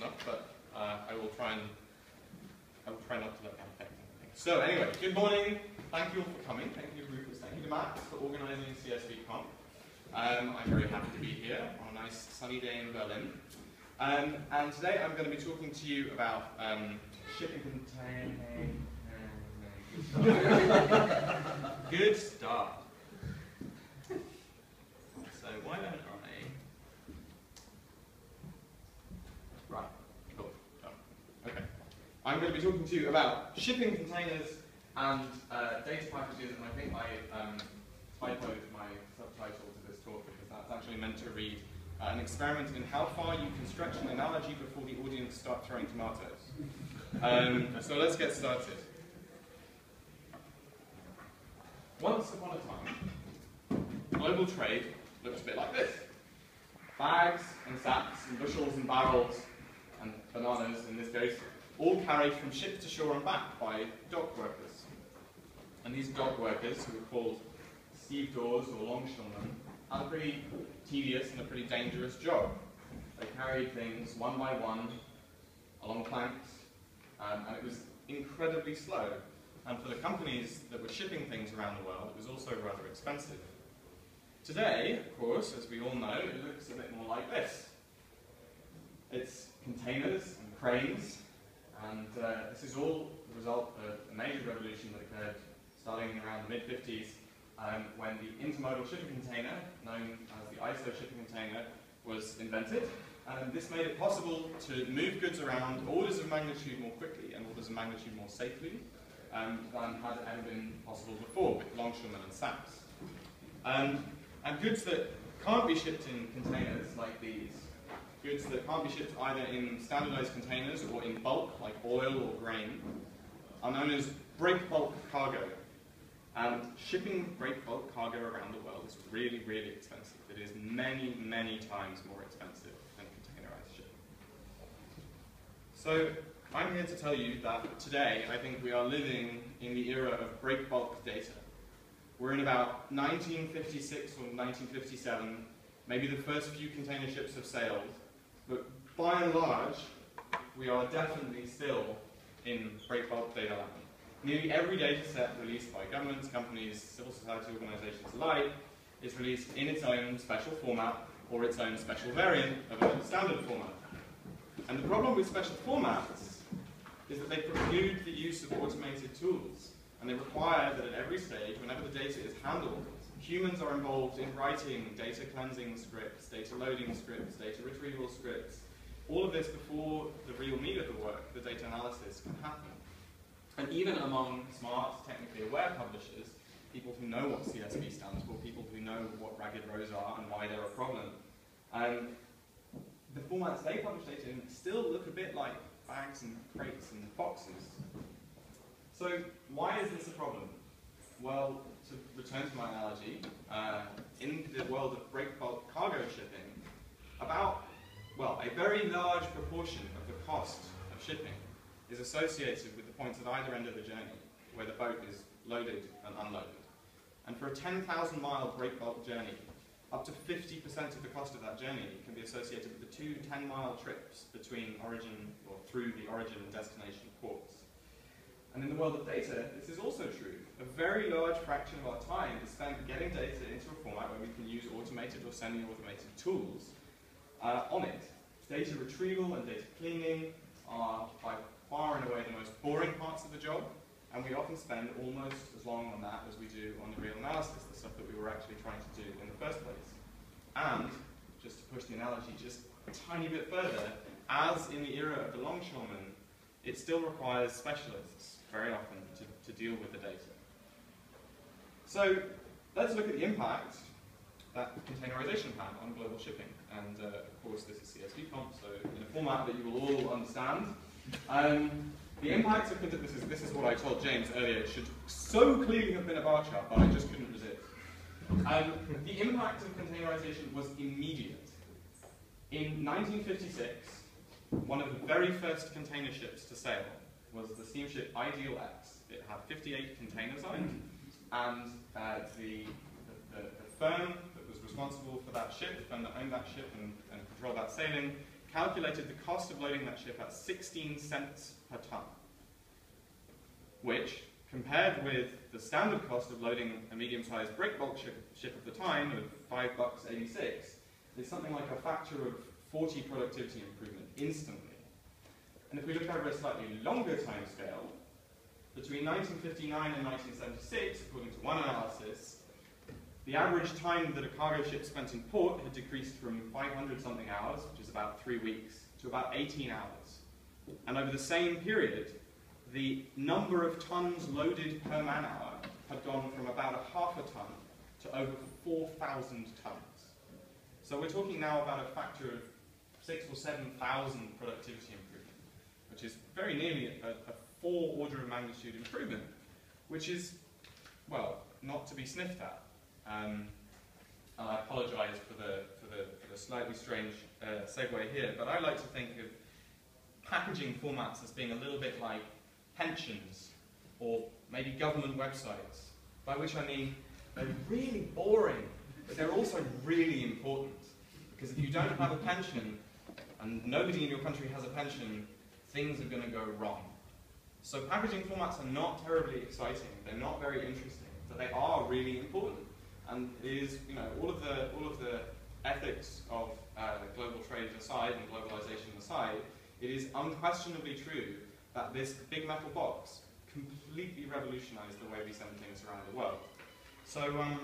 enough, but uh, I will try and I will try not to let that affect anything. So anyway, good morning. Thank you all for coming. Thank you, Rufus. Thank you to Max for organising CSV Conf. Um, I'm very happy to be here on a nice sunny day in Berlin. Um, and today I'm going to be talking to you about um, shipping containers. Good start. So why don't I? Right. Cool. Done. Okay. I'm going to be talking to you about shipping containers and uh, data packages, and I think I um, typoed my subtitle to this talk because that's actually meant to read uh, an experiment in how far you can stretch an analogy before the audience start throwing tomatoes. Um, so let's get started. Once upon a time, global trade looked a bit like this. Bags and sacks and bushels and barrels and bananas, in this case, all carried from ship to shore and back by dock workers. And these dock workers, who were called stevedores or longshoremen, had a pretty tedious and a pretty dangerous job. They carried things one by one along planks, um, and it was incredibly slow. And for the companies that were shipping things around the world, it was also rather expensive. Today, of course, as we all know, it looks a bit more like this. It's containers and cranes, and uh, this is all the result of a major revolution that occurred starting around the mid-50s um, when the intermodal shipping container, known as the ISO shipping container, was invented. And this made it possible to move goods around orders of magnitude more quickly and orders of magnitude more safely um, than had ever been possible before with longshoremen and sacks. Um, and goods that can't be shipped in containers like these, goods that can't be shipped either in standardized containers or in bulk, like oil or grain, are known as break bulk cargo. And shipping break bulk cargo around the world is really, really expensive. It is many, many times more expensive than containerized shipping. So I'm here to tell you that today I think we are living in the era of break bulk data. We're in about 1956 or 1957, maybe the first few container ships have sailed, but by and large, we are definitely still in breakbulk data land. Nearly every data set released by governments, companies, civil society organizations alike is released in its own special format or its own special variant of a standard format. And the problem with special formats is that they preclude the use of automated tools. And they require that at every stage, whenever the data is handled, humans are involved in writing data cleansing scripts, data loading scripts, data retrieval scripts, all of this before the real meat of the work, the data analysis, can happen. And even among smart, technically aware publishers, people who know what CSV stands for, people who know what ragged rows are and why they're a problem, um, the formats they publish data in still look a bit like bags and crates and boxes. So why is this a problem? Well, to return to my analogy, uh, in the world of break bulk cargo shipping, about, well, a very large proportion of the cost of shipping is associated with the points at either end of the journey, where the boat is loaded and unloaded. And for a 10,000 mile break bulk journey, up to 50% of the cost of that journey can be associated with the two 10-mile trips between origin, or through the origin and destination ports. And in the world of data, this is also true. A very large fraction of our time is spent getting data into a format where we can use automated or semi-automated tools uh, on it. Data retrieval and data cleaning are by far and away the most boring parts of the job, and we often spend almost as long on that as we do on the real analysis, the stuff that we were actually trying to do in the first place. And, just to push the analogy just a tiny bit further, as in the era of the longshoremen, it still requires specialists, very often, to, to deal with the data. So, let's look at the impact that containerization had on global shipping. And uh, of course, this is CSV conf, so in a format that you will all understand. Um, the impact of this is, this is what I told James earlier. It should so clearly have been a bar chart, but I just couldn't resist. Um, the impact of containerization was immediate. In 1956, one of the very first container ships to sail was the steamship Ideal X. It had 58 containers on it, and uh, the, the, the, firm that was responsible for that ship, the firm that owned that ship and, and controlled that sailing, calculated the cost of loading that ship at 16 cents per ton, which, compared with the standard cost of loading a medium-sized breakbulk ship, ship of the time of 5 bucks 86, is something like a factor of 40 productivity improvement instantly. And if we look over a slightly longer time scale, between 1959 and 1976, according to one analysis, the average time that a cargo ship spent in port had decreased from 500 something hours, which is about three weeks, to about 18 hours. And over the same period, the number of tons loaded per man hour had gone from about a half a ton to over 4,000 tons. So we're talking now about a factor of six or 7,000 productivity improvement, which is very nearly a, a four order of magnitude improvement, which is, well, not to be sniffed at. Um, and I apologise for the, for, the, for the slightly strange uh, segue here, but I like to think of packaging formats as being a little bit like pensions or maybe government websites, by which I mean they're really boring, but they're also really important. Because if you don't have a pension, and nobody in your country has a pension, things are going to go wrong. So packaging formats are not terribly exciting, they're not very interesting, but they are really important. And it is, you know, all of the, all of the ethics of uh, global trade aside and globalization aside, it is unquestionably true that this big metal box completely revolutionized the way we send things around the world. So, um,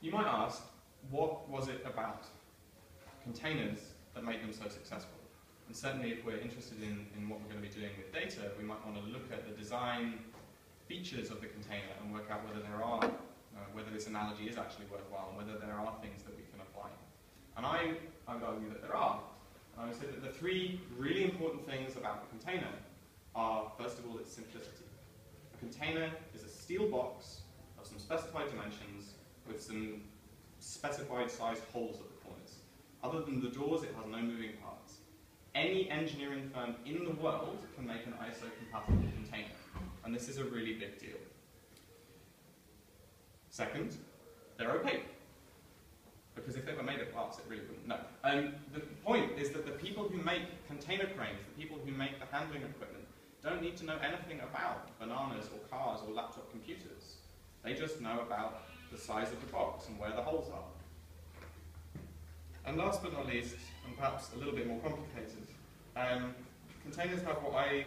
you might ask, what was it about containers that made them so successful? And certainly if we're interested in, in what we're going to be doing with data, we might want to look at the design features of the container and work out whether there are, uh, whether this analogy is actually worthwhile and whether there are things that we can apply. And I, I would argue that there are. And I would say that the three really important things about the container are, first of all, its simplicity. A container is a steel box of some specified dimensions with some specified sized holes at the corners. Other than the doors, it has no moving parts. Any engineering firm in the world can make an ISO-compatible container, and this is a really big deal. Second, they're opaque. Because if they were made of glass, it really wouldn't. No. Um, the point is that the people who make container cranes, the people who make the handling equipment, don't need to know anything about bananas or cars or laptop computers. They just know about the size of the box and where the holes are. And last but not least, and perhaps a little bit more complicated, um, containers have what I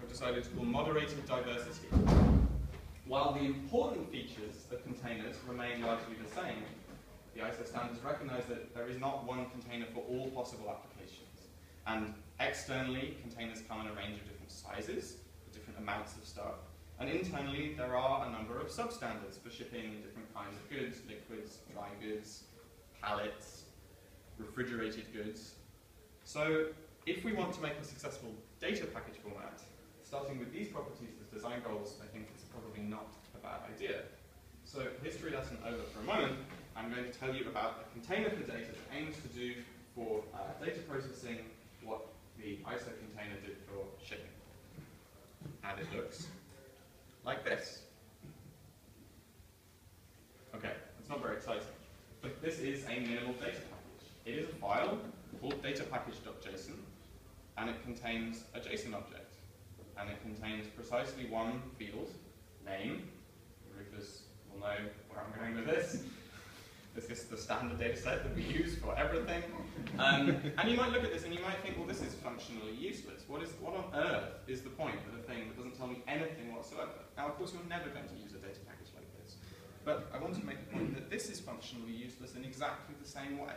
have decided to call moderated diversity. While the important features of containers remain largely the same, the ISO standards recognize that there is not one container for all possible applications. And externally, containers come in a range of different sizes, with different amounts of stuff, and internally, there are a number of substandards for shipping different kinds of goods, liquids, dry goods, pallets, refrigerated goods. So if we want to make a successful data package format, starting with these properties as design goals, I think it's probably not a bad idea. So history lesson over for a moment, I'm going to tell you about a container for data that aims to do for uh, data processing what the ISO container did for shipping. And it looks like this. Okay, it's not very exciting. But this is a minimal data package. It is a file called datapackage.json, and it contains a JSON object. And it contains precisely one field, name. Rufus will know where I'm going with this. This is the standard data set that we use for everything. Um, and you might look at this and you might think, well, this is functionally useless. What, is, what on earth is the point of a thing that doesn't tell me anything whatsoever? Now, of course, you're never going to use a data package like this. But I want to make the point that this is functionally useless in exactly the same way.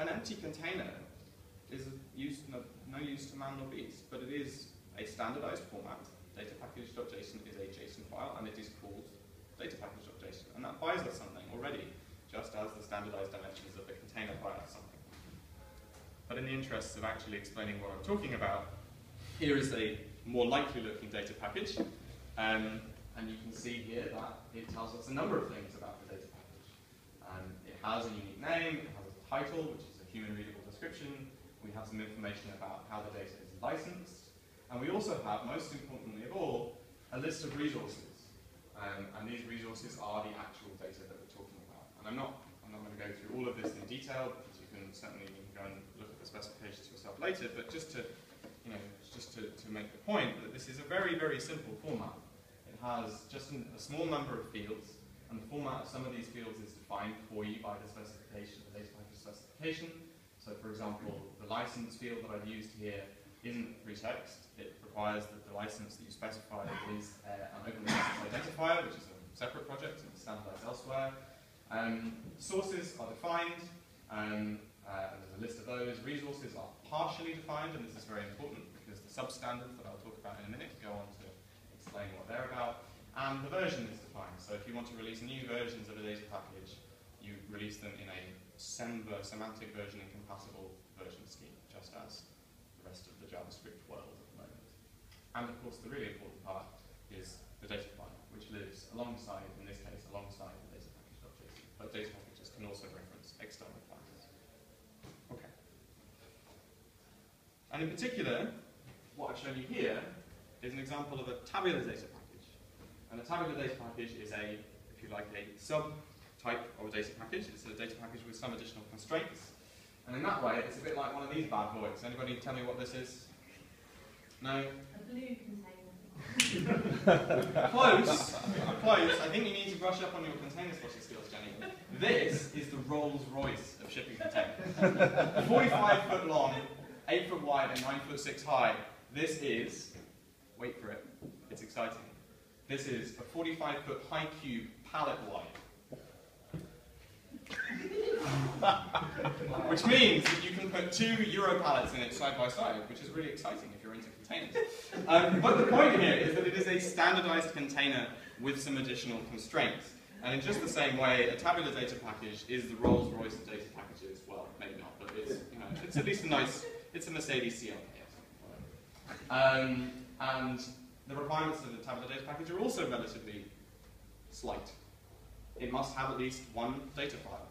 An empty container is use, no, no use to man nor beast, but it is a standardized format. Datapackage.json is a JSON file, and it is called datapackage.json. And that buys us something already just as the standardized dimensions of the container buy us something. But in the interests of actually explaining what I'm talking about, here is a more likely looking data package. Um, and you can see here that it tells us a number of things about the data package. Um, it has a unique name, it has a title, which human readable description. We have some information about how the data is licensed. And we also have, most importantly of all, a list of resources. Um, and these resources are the actual data that we're talking about. And I'm not, I'm not going to go through all of this in detail because you can certainly go and look at the specifications yourself later, but just to, you know, just to, to make the point that this is a very, very simple format. It has just an, a small number of fields, and the format of some of these fields is defined for you by the specification, the data package specification. So for example, the license field that I've used here isn't free text. It requires that the license that you specify is uh, an open license identifier, which is a separate project and standardized elsewhere. Um, sources are defined, um, uh, and there's a list of those. Resources are partially defined, and this is very important because the substandards that I'll talk about in a minute go on to explain what they're about. And the version is defined. So if you want to release new versions of a data package, you release them in a Semver semantic version and compatible version scheme, just as the rest of the JavaScript world at the moment. And of course, the really important part is the data file, which lives alongside, in this case, alongside the data package.json. but data packages can also reference external files. Okay. And in particular, what I've shown you here is an example of a tabular data package. And a tabular data package is a, if you like, a sub-type of a data package. It's a data package with some additional constraints. And in that way, it's a bit like one of these bad boys. Anybody tell me what this is? No? A blue container. close, close. I think you need to brush up on your container spotting skills, Jenny. This is the Rolls Royce of shipping containers. 45 foot long, 8 foot wide, and 9 foot 6 high. This is, wait for it, it's exciting. This is a 45 foot high cube pallet wide. which means that you can put two Euro pallets in it side by side, which is really exciting if you're into containers. Um, but the point here is that it is a standardized container with some additional constraints. And in just the same way, a tabular data package is the Rolls-Royce of data packages. Well, maybe not, but it's, you know, it's at least a nice, it's a Mercedes CLK. Um, and the requirements of the tabular data package are also relatively slight. It must have at least one data file,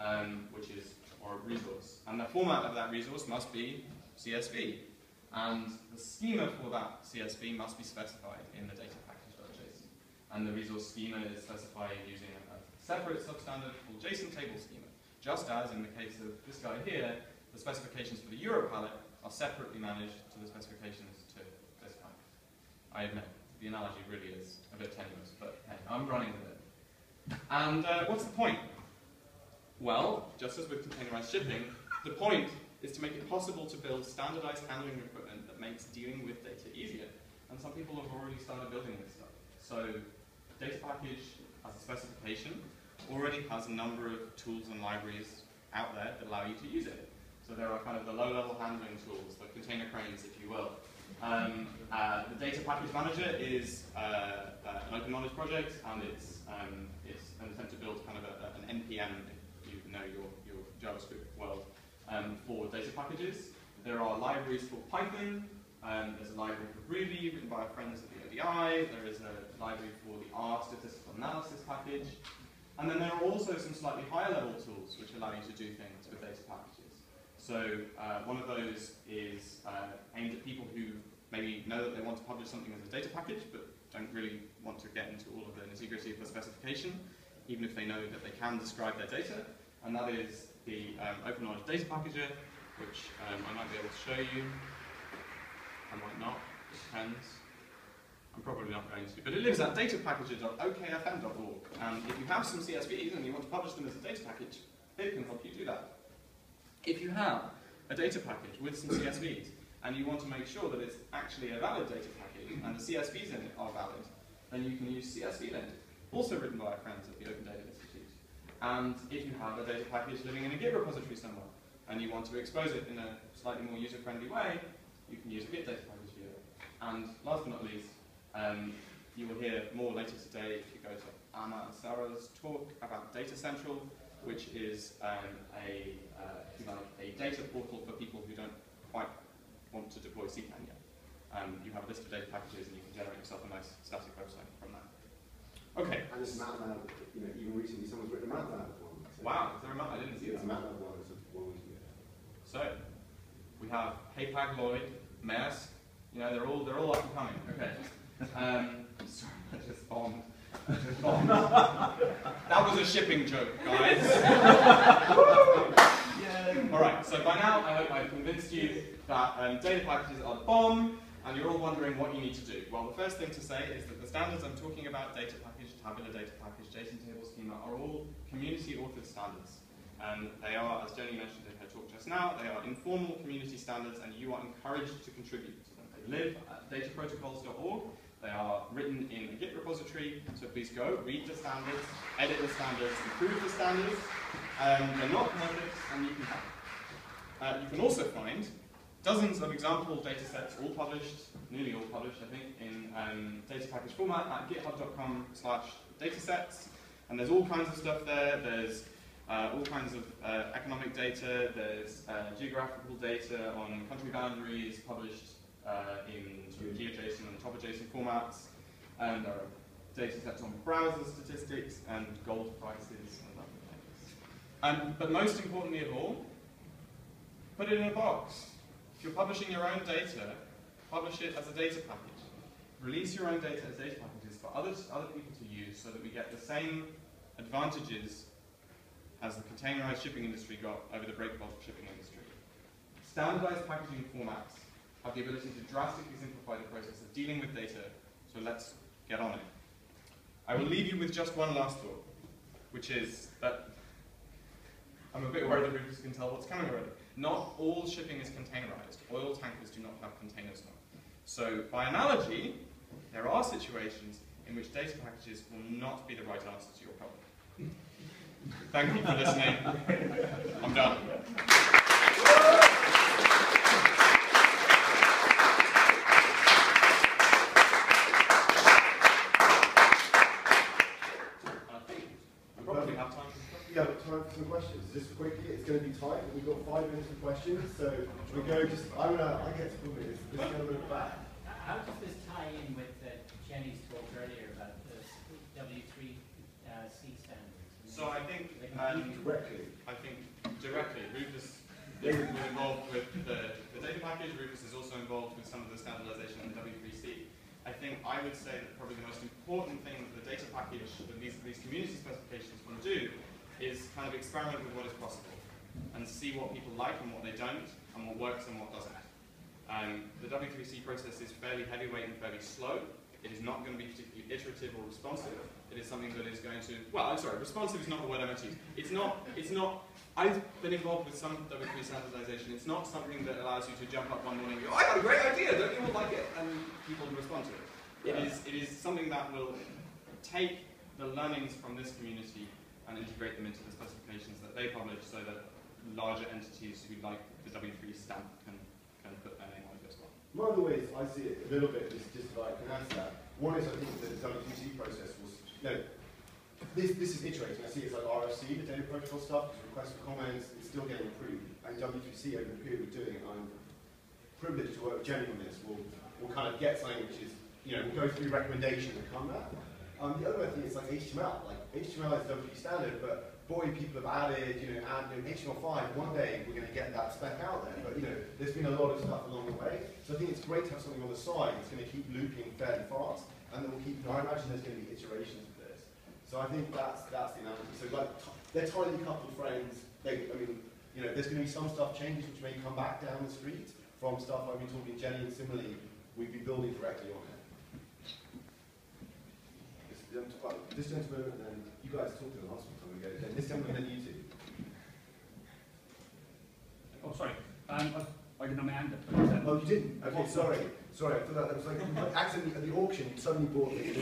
um, which is, or a resource. And the format of that resource must be CSV. And the schema for that CSV must be specified in the data package.json. And the resource schema is specified using a separate substandard called JSON table schema. Just as in the case of this guy here, the specifications for the Euro pallet are separately managed to the specifications. I admit, the analogy really is a bit tenuous, but hey, I'm running with it. And uh, what's the point? Well, just as with containerized shipping, the point is to make it possible to build standardized handling equipment that makes dealing with data easier. And some people have already started building this stuff. So data package as a specification already has a number of tools and libraries out there that allow you to use it. So there are kind of the low-level handling tools, the container cranes, if you will. Um, uh, the data package manager is uh, uh, an open knowledge project, and it's, um, it's an attempt to build kind of a, an NPM, if you know your, your JavaScript world um, for data packages. There are libraries for Python. Um, there's a library for Ruby written by our friends at the ODI. There is a library for the R statistical analysis package. And then there are also some slightly higher level tools which allow you to do things with data packages. So uh, one of those is uh, aimed at people who maybe know that they want to publish something as a data package, but don't really want to get into all of the nitty-gritty of the specification, even if they know that they can describe their data. And that is the um, Open Knowledge Data Packager, which um, I might be able to show you. I might not, it depends. I'm probably not going to, but it lives at datapackager.okfn.org. And if you have some CSVs and you want to publish them as a data package, it can help you do that. If you have a data package with some CSVs, and you want to make sure that it's actually a valid data package, and the CSVs in it are valid, then you can use CSVLint, also written by our friends at the Open Data Institute. and if you have a data package living in a Git repository somewhere, and you want to expose it in a slightly more user-friendly way, you can use a Git data package viewer. And last but not least, um, you will hear more later today if you go to Anna and Sarah's talk about Data Central, which is um, a, uh, like, a data portal for people who don't quite want to deploy CKAN yet. Um, you have a list of data packages and you can generate yourself a nice static website from that. Okay. And this MATLAB, you know, even recently someone's written a MATLAB one. So wow, is there a MATLAB? I didn't see it's that. a MATLAB one, it's a one. So, we have Hapag-Lloyd, Maersk, you know, they're all, they're all up and coming. Okay. Um, sorry, I just bombed. I just bombed. that was a shipping joke, guys. Alright, so by now I hope I've convinced you that um, data packages are the bomb, and you're all wondering what you need to do. Well, the first thing to say is that the standards I'm talking about, data package, tabular data package, JSON table schema, are all community authored standards. And they are, as Jenny mentioned in her talk just now, they are informal community standards, and you are encouraged to contribute to them. They live at dataprotocols.org. They are written in a Git repository, so please go, read the standards, edit the standards, improve the standards. Um, they're not perfect, and you can. Uh, you can also find dozens of example data sets, all published, nearly all published, I think, in um, data package format at github.com slash datasets. And there's all kinds of stuff there. There's uh, all kinds of uh, economic data. There's uh, geographical data on country boundaries published in sort of GeoJSON and TopoJSON formats. And there are data sets on browser statistics and gold prices and other things. Um, but most importantly of all, Put it in a box. If you're publishing your own data, publish it as a data package. Release your own data as data packages for others, other people to use so that we get the same advantages as the containerized shipping industry got over the breakbulk shipping industry. Standardized packaging formats have the ability to drastically simplify the process of dealing with data, so let's get on it. I will leave you with just one last thought, which is that I'm a bit worried that Rufus can tell what's coming already. Not all shipping is containerized. Oil tankers do not have containers now. So by analogy, there are situations in which data packages will not be the right answer to your problem. Thank you for listening. I'm done. I think we probably have time for questions. Yeah, but time for some questions. Just quickly, it's going to be tight. We've got five minutes for questions, so we go just. I'm gonna. I get to put this. This gentleman back. How does this tie in with uh, Jenny's talk earlier about the W3C uh, standards? So I think, They um, Directly. I think directly, Rufus was involved with the, the data package. Rufus is also involved with some of the standardization in the W3C. I think I would say that probably the most important thing that the data package, that these, these community specifications want to do, is kind of experiment with what is possible and see what people like and what they don't, and what works and what doesn't. Um, the W3C process is fairly heavyweight and fairly slow. It is not going to be particularly iterative or responsive. It is something that is going to, well, I'm sorry, responsive is not the word I meant to use. It's not, it's not, I've been involved with some W3 standardization. It's not something that allows you to jump up one morning and go, I got a great idea, don't you all like it? And people respond to it. It is, it is something that will take the learnings from this community and integrate them into the specifications that they publish so that larger entities who like the W3 stamp can, can put their name on it as well. One of the ways I see it a little bit is just like answer. One is I think that the W3C process was, know, this, this is iterating. I see it's like RFC, the data protocol stuff, request for comments, it's still getting improved. And W3C over the period we're doing, it, I'm privileged to work with Jenny on this, will will kind of get something which is, you know, we'll go through recommendations and come back. Um, the other thing is like HTML. Like HTML is W3 standard, but boy, people have added, you know, add you know, HTML5. One day we're going to get that spec out there, but you know, there's been a lot of stuff along the way. So I think it's great to have something on the side that's going to keep looping fairly fast, and then we'll keep. I imagine there's going to be iterations of this. So I think that's that's the analogy. So like they're tightly coupled frames. They, I mean, you know, there's going to be some stuff changes which may come back down the street from stuff I've been talking Jenny, and similarly, we'd be building directly on it. This, gent- well, this gentleman, and then you guys talked to the last one, so we go. Then this gentleman, then you two. Oh, sorry. Um, I, I didn't know my hand up. but, um, Oh, you didn't? Okay, Well, sorry. Sorry, I thought that, that was like, you accidentally, at the auction, you suddenly bought it.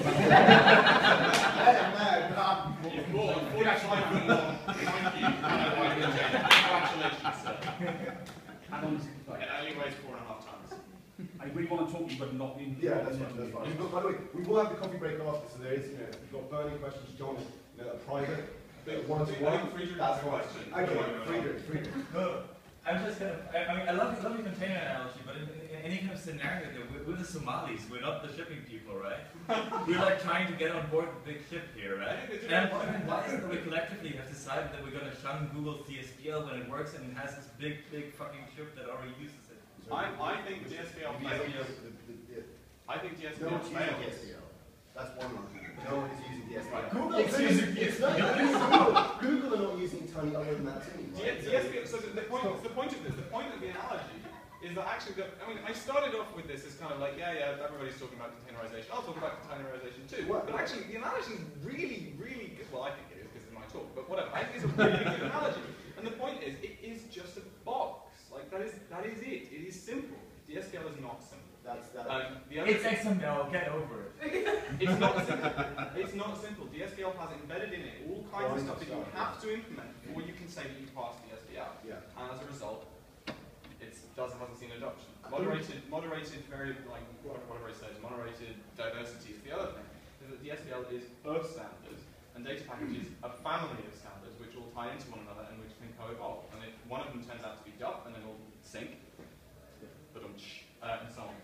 You've bought 45 for more. Thank you. Congratulations, sir. I'm on the It 65. only weighs four and a half tons. I really want to talk to you, but not in. Yeah, that's fine, that's fine. We've got, by the way, we will have the coffee break after, so there is, you know, if you've got burning questions, John is, you know, a private, But one to I one. think Friedrich That's has a fine. question. Okay, Go on. Friedrich, Friedrich. No, I'm just kind of, I, I mean, I love, love your container analogy, but in, in any kind of scenario, that we're, we're the Somalis, we're not the shipping people, right? we're like trying to get on board the big ship here, right? I think it's And why, why is it that we collectively have decided that we're going to shun Google DSPL when it works and it has this big, big fucking ship that already uses it? I, I think DSPL fails. I think No DSPL one's using fails. SDL. That's one argument. No one is using DSPL. Google It's is using it's DSPL. not- Google, Google are not using Tiny other than that team. D- right? So- DSPL, so the, the point, the point of this, the point of the analogy is that actually, the, I mean, I started off with this as kind of like, yeah, yeah, everybody's talking about containerization. I'll talk about containerization too. Well- But actually, the analogy is really, really good. Well, I think it is because it's my talk, but whatever. I think it's a really good analogy. And the point is, it is just a box. Like that is that is it. It is simple. DSPL is not simple. That's that. Um, the other It's XML, get over it. it's not simple. It's not simple. DSPL has embedded in it all kinds of stuff that you have to implement before you can say that you pass DSPL. yeah. And as a result, it doesn't hasn't seen adoption. Moderated, moderated, very like what what have I said? Moderated diversity is the other thing. Is that DSPL is a standard, and data packages a family of standards which all tie into one another and which can co-evolve. And if one of them turns out to be DUP, and then it'll sync, but uh, and so on.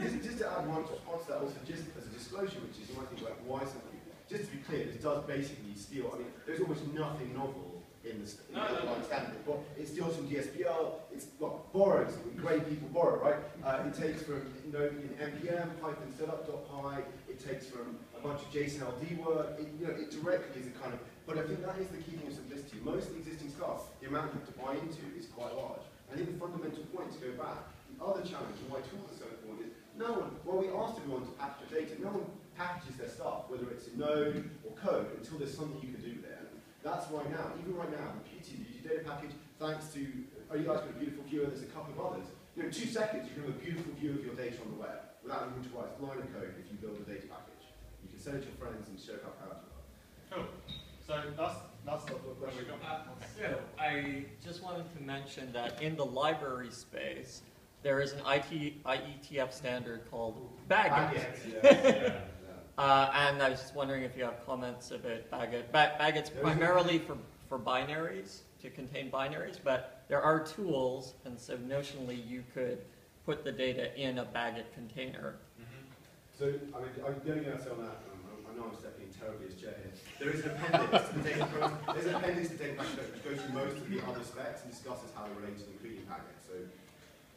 Just, just to add one response to that, also just as a disclosure, which is you might think like why something. Just to be clear, this does basically steal. I mean, there's almost nothing novel in the, in No, the no, no. standard. But it steals from DSPL. It's well, borrows. Great people borrow, right? Uh, it takes from you know, in npm Python setup.py. It takes from a bunch of JSON LD work. It, you know, it directly is a kind of. But I think that is the key thing of simplicity. Most of the existing stuff, the amount you have to buy into is quite large. I think the fundamental point to go back, the other challenge, and why tools are so important, is no one, while we asked everyone to package their data, no one packages their stuff, whether it's in Node or code, until there's something you can do there. That's right now, even right now, the beauty of the data package, thanks to, oh, you guys got a beautiful viewer, there's a couple of others. You know, in two seconds, you can have a beautiful view of your data on the web, without having to write a line of code if you build a data package. You can send it to your friends and show how proud you are. Cool. So that's that's the where we go. So I just wanted to mention that in the library space, there is an IT, IETF standard called BagIt. Uh, and I was just wondering if you have comments about. BagIt, ba- BagIt's There is a- primarily for, for binaries, to contain binaries, but there are tools, and so notionally you could put the data in a BagIt container. So, I mean, I'm thing I'll say on that, um, I know I'm stepping in terribly as chair here. There is an appendix to the data pro- there's an appendix to data which goes through most of the other specs and discusses how they relate to the including packet. So,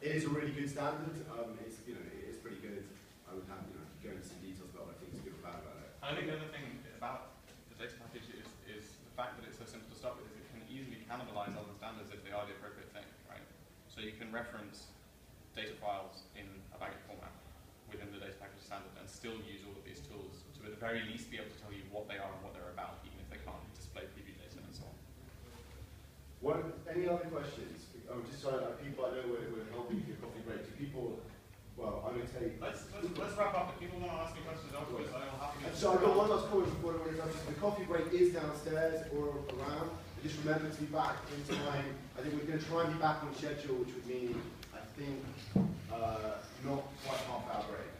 it is a really good standard. Um, it's, you know, it is pretty good. I would have, you know, go into some details about what I think is good or bad about it. I think the other thing about the data package is, is the fact that it's so simple to start with is it can easily cannibalize other standards if they are the appropriate thing, right? So you can reference data files in a BagIt format within the data package standard and still use all of these tools to at the very least be able to tell you what they are and what they're about, even if they can't display preview data and so on. One, any other questions? Oh, just so people, I know we're, Let's, wrap up. If people want to ask me questions afterwards, I don't have to get. So I've got one last comment before everyone interrupts. The coffee break is downstairs or around. Just remember to be back in time. I think we're going to try and be back on schedule, which would mean, I think, uh, not quite half hour break.